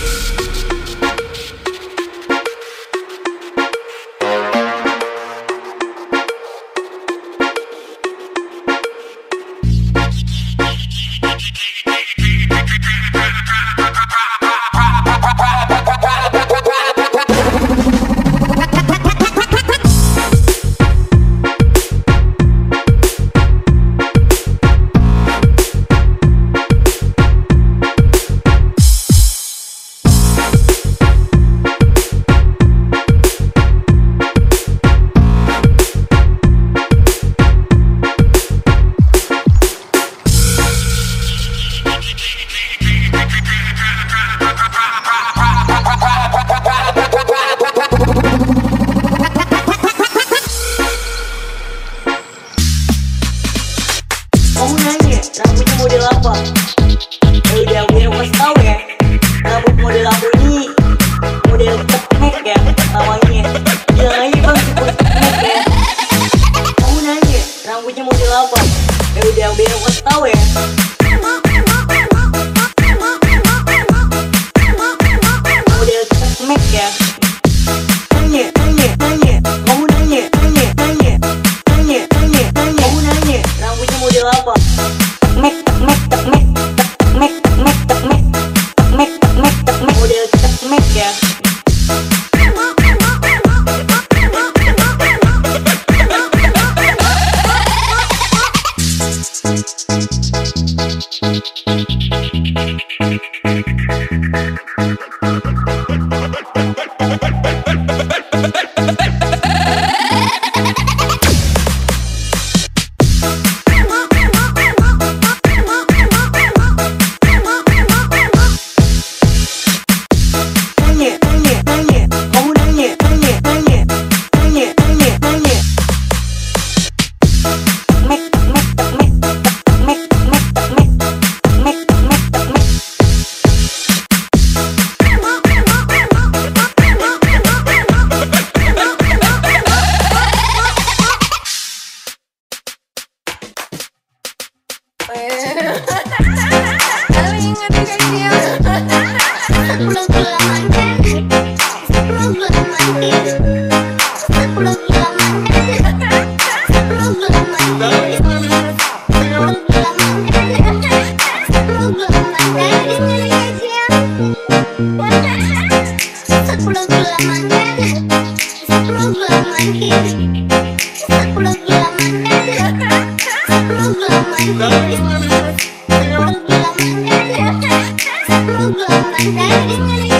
Yeah. Sepuluh gila mandan Thank you.